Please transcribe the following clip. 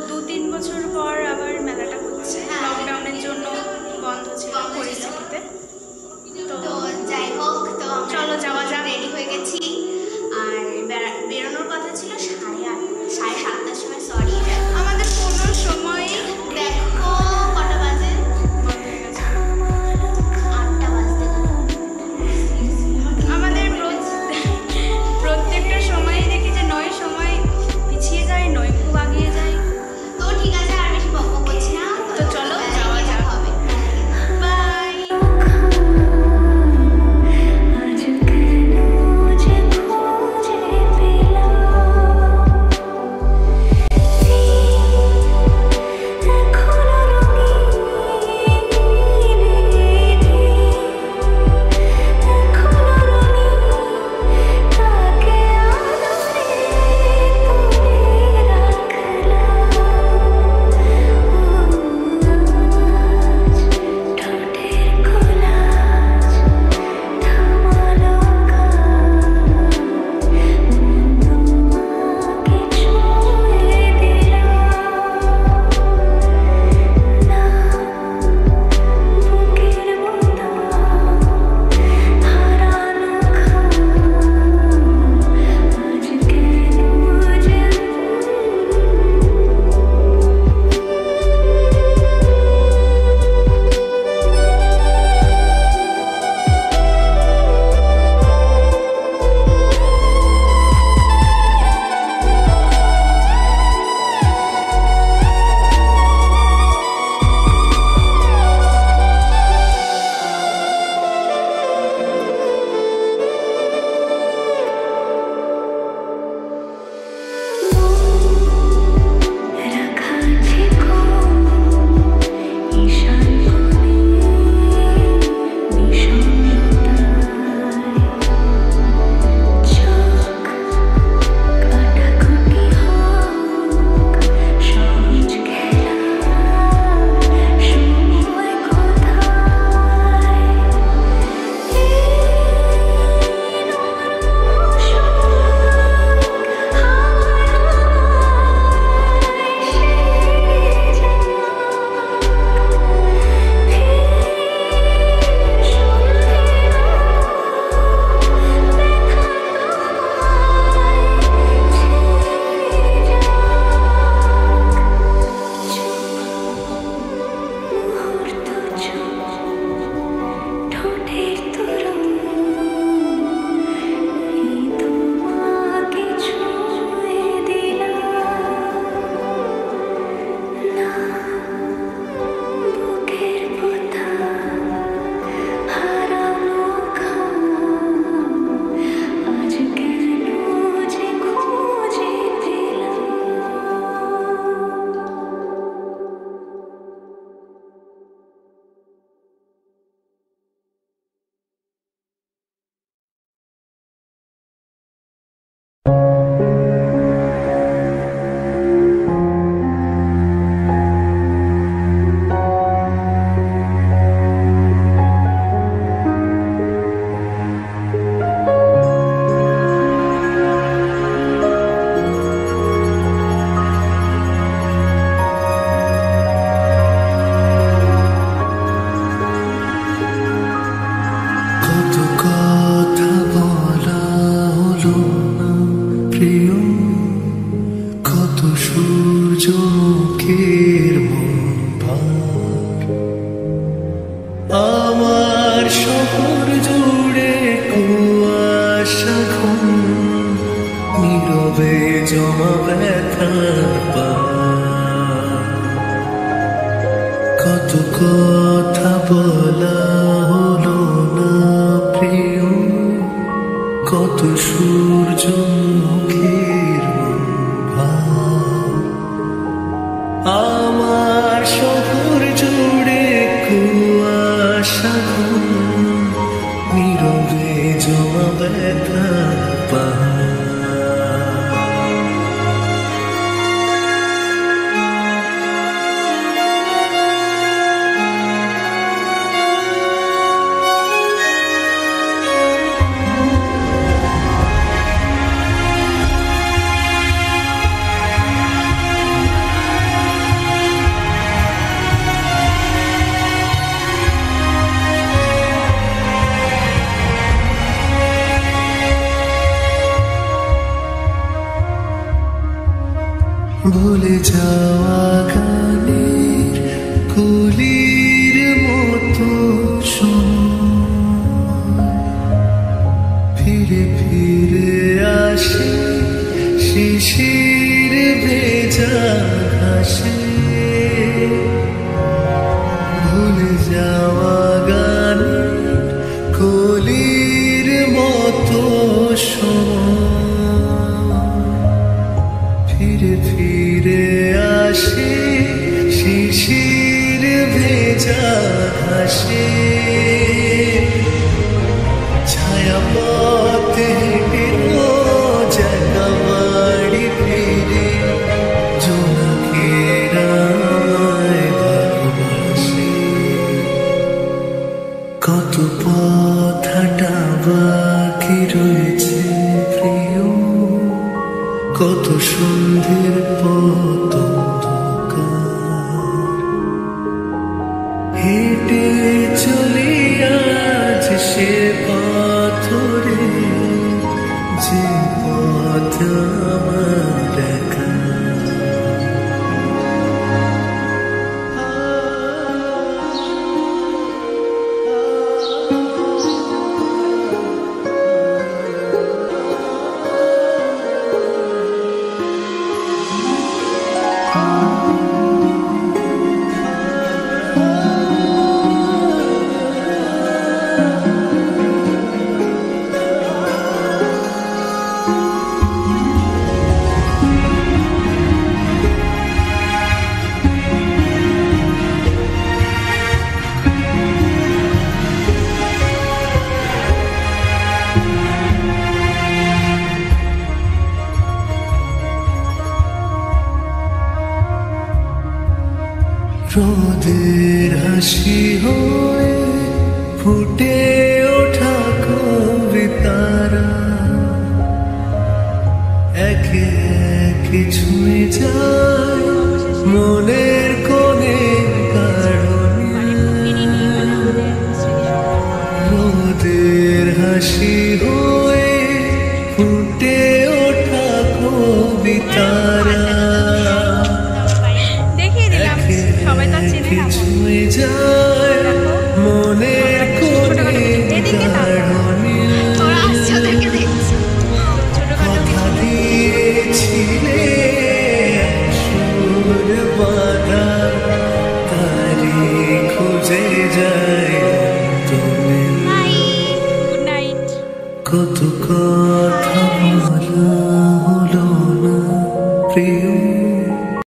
দু তিন বছর পর সূর্যমুখের আমার শহর জুড়ে কুয়াশা ঘুম নীরবে জমা কত কথা বলা planeta ভুলে যাওয়া সন্ধ্যের পথ হেঁটে চলি আজ সে পাথরে যে পথ আমার রোদের হাসি হয়ে ফুটে ওঠা কবিতারা একে একে ছুঁয়ে যায় মনে